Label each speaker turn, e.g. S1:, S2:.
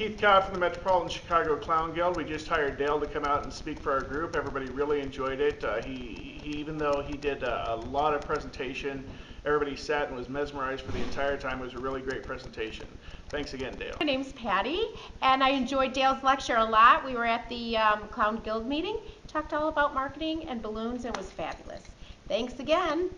S1: Keith Cobb from the Metropolitan Chicago Clown Guild. We just hired Dale to come out and speak for our group. Everybody really enjoyed it. Uh, he, he, even though he did a, a lot of presentation, everybody sat and was mesmerized for the entire time. It was a really great presentation. Thanks again, Dale.
S2: My name's Patty, and I enjoyed Dale's lecture a lot. We were at the um, Clown Guild meeting, talked all about marketing and balloons, and it was fabulous. Thanks again.